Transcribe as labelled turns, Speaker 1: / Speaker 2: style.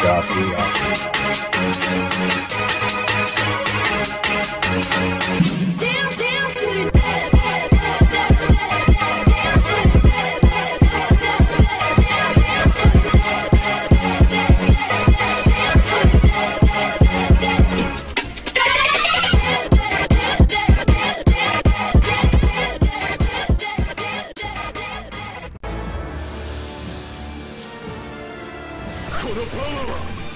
Speaker 1: Garcia.
Speaker 2: このパワーは